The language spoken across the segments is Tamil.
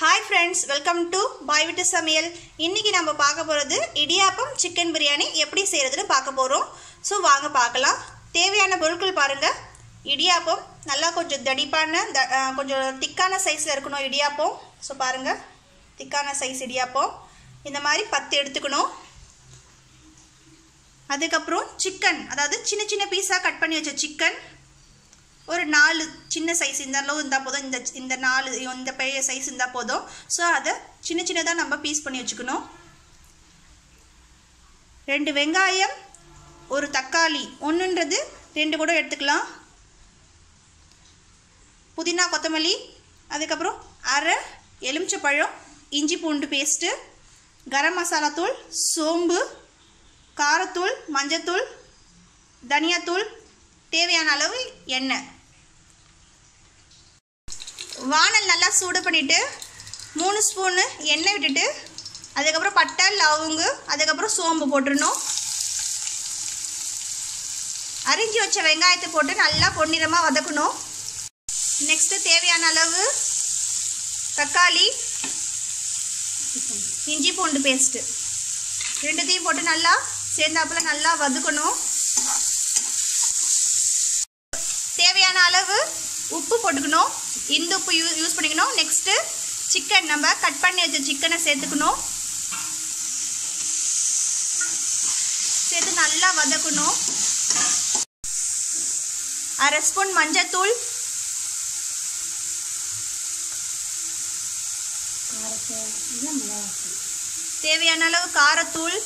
ஹாய் ஃப்ரெண்ட்ஸ் வெல்கம் டு பாய் விட்டு சமையல் இன்றைக்கி நம்ம பார்க்க போகிறது இடியாப்பம் சிக்கன் பிரியாணி எப்படி செய்கிறதுன்னு பார்க்க போகிறோம் ஸோ வாங்க பார்க்கலாம். தேவையான பொருட்கள் பாருங்கள் இடியாப்பம் நல்லா கொஞ்சம் தடிப்பான த கொஞ்சம் திக்கான சைஸில் இருக்கணும் இடியாப்பம். ஸோ பாருங்கள் திக்கான சைஸ் இடியாப்பம். இந்த மாதிரி பத்து எடுத்துக்கணும். அதுக்கப்புறம் சிக்கன் அதாவது சின்ன சின்ன பீஸாக கட் பண்ணி வச்ச சிக்கன் ஒரு நாலு சின்ன சைஸ் இந்த அளவு இருந்தால் போதும். இந்த இந்த நாலு இந்த பெரிய சைஸ் இருந்தால் போதும். ஸோ அதை சின்ன சின்னதாக நம்ம பீஸ் பண்ணி வச்சுக்கணும். ரெண்டு வெங்காயம் ஒரு தக்காளி ஒன்றுன்றது ரெண்டு கூட எடுத்துக்கலாம். புதினா கொத்தமல்லி அதுக்கப்புறம் அரை எலுமிச்சப்பழம் இஞ்சி பூண்டு பேஸ்ட்டு கரம் மசாலா தூள் சோம்பு காரத்தூள் மஞ்சத்தூள் தனியாத்தூள் தேவையான அளவு எண்ணெய். வானல் நல்லா சூடு பண்ணிவிட்டு மூணு ஸ்பூனு எண்ணெய் விட்டுட்டு அதுக்கப்புறம் பட்டை லவங்கு அதுக்கப்புறம் சோம்பு போட்டுடணும். அரிஞ்சு வச்ச வெங்காயத்தை போட்டு நல்லா பொன்னிறமாக வதக்கணும். நெக்ஸ்ட்டு தேவையான அளவு தக்காளி இஞ்சி பூண்டு பேஸ்ட்டு ரெண்டுத்தையும் போட்டு நல்லா சேர்ந்தாப்புல நல்லா வதக்கணும். தேவையான அளவு உப்பு போட்டுக்கணும். இந்த உப்பு யூ யூஸ் பண்ணிக்கணும். நெக்ஸ்ட்டு சிக்கன் நம்ம கட் பண்ணி வச்ச சிக்கனை சேர்த்துக்கணும். சேர்த்து நல்லா வதக்கணும். அரை ஸ்பூன் மஞ்சத்தூள். தேவையான அளவு காரத்தூள்.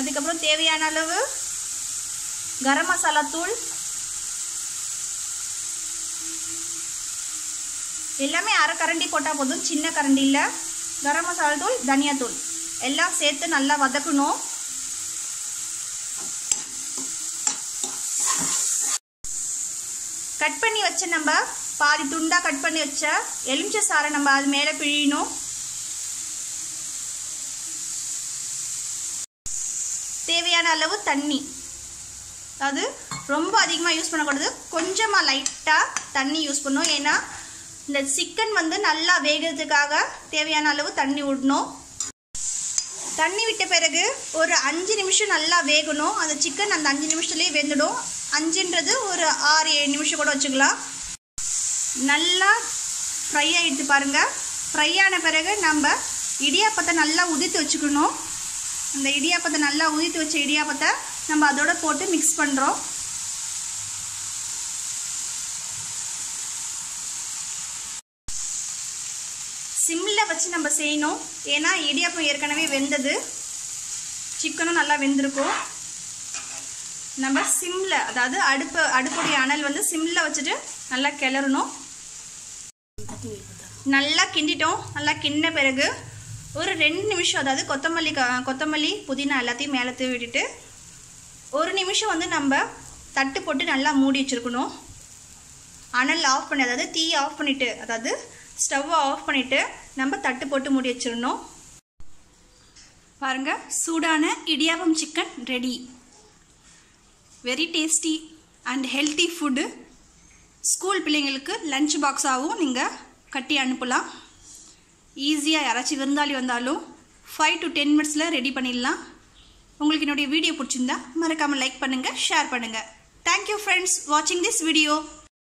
அதுக்கப்புறம் தேவையான அளவு கரம் மசாலா தூள். எல்லாமே அரை கரண்டி போட்டால் போதும் சின்ன கரண்டியில் கரம் மசாலா தூள் தனியாத்தூள் எல்லாம் சேர்த்து நல்லா வதக்கணும். கட் பண்ணி வச்ச நம்ம பாதி துண்டாக கட் பண்ணி வச்ச எலுமிச்சை சாறை நம்ம அது மேலே பிழியணும். தேவையான அளவு தண்ணி. அதாவது ரொம்ப அதிகமாக யூஸ் பண்ணக்கூடாது. கொஞ்சமாக லைட்டாக தண்ணி யூஸ் பண்ணணும் ஏன்னா இந்த சிக்கன் வந்து நல்லா வேகிறதுக்காக தேவையான அளவு தண்ணி விடணும் தண்ணி விட்ட பிறகு ஒரு அஞ்சு நிமிஷம் நல்லா வேகணும். அந்த சிக்கன் அந்த அஞ்சு நிமிஷத்துலேயே வெந்துடும். அஞ்சுன்றது ஒரு ஆறு ஏழு நிமிஷம் கூட வச்சுக்கலாம். நல்லா ஃப்ரை ஆகிடுது பாருங்கள் ஃப்ரை ஆன பிறகு நம்ம இடியாப்பத்தை நல்லா உதித்து வச்சுக்கணும். அந்த இடியாப்பத்தை நல்லா உதித்து வச்ச இடியாப்பத்தை நம்ம அதோட போட்டு மிக்ஸ் பண்ணுறோம் சிம்மில் வச்சு நம்ம செய்யணும். ஏன்னா இடியாப்பம் ஏற்கனவே வெந்தது. சிக்கனும் நல்லா வெந்திருக்கும். நம்ம சிம்மில் அதாவது அடுப்பு அடுப்புடைய அனல் வந்து சிம்மில் வச்சுட்டு நல்லா கிளறணும். நல்லா கிண்டிட்டோம். நல்லா கிண்ண பிறகு ஒரு ரெண்டு நிமிஷம் அதாவது கொத்தமல்லி கொத்தமல்லி புதினா எல்லாத்தையும் மேலே தூவி விட்டுட்டு ஒரு நிமிஷம் வந்து நம்ம தட்டு போட்டு நல்லா மூடி வச்சுருக்கணும். அனல் ஆஃப் பண்ணி அதாவது தீ ஆஃப் பண்ணிவிட்டு அதாவது ஸ்டவ்வை ஆஃப் பண்ணிவிட்டு நம்ம தட்டு போட்டு மூடி வச்சிடணும். பாருங்க சூடான idiyappam chicken ready very tasty and healthy food school பிள்ளைங்களுக்கு லஞ்ச் பாக்ஸாகவும் நீங்கள் கட்டி அனுப்பலாம். ஈஸியாக யாராச்சும் விருந்தாளி வந்தாலும் ஃபைவ் டு டென் மினிட்ஸில் ரெடி பண்ணிடலாம். உங்களுக்கு என்னுடைய வீடியோ பிடிச்சிருந்தா மறக்காமல் லைக் பண்ணுங்கள் ஷேர் பண்ணுங்கள் தேங்க்யூ ஃப்ரெண்ட்ஸ் வாட்சிங் திஸ் வீடியோ